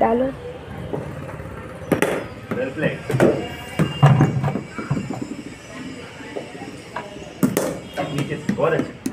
डालो। नीचे बहुत अच्छा।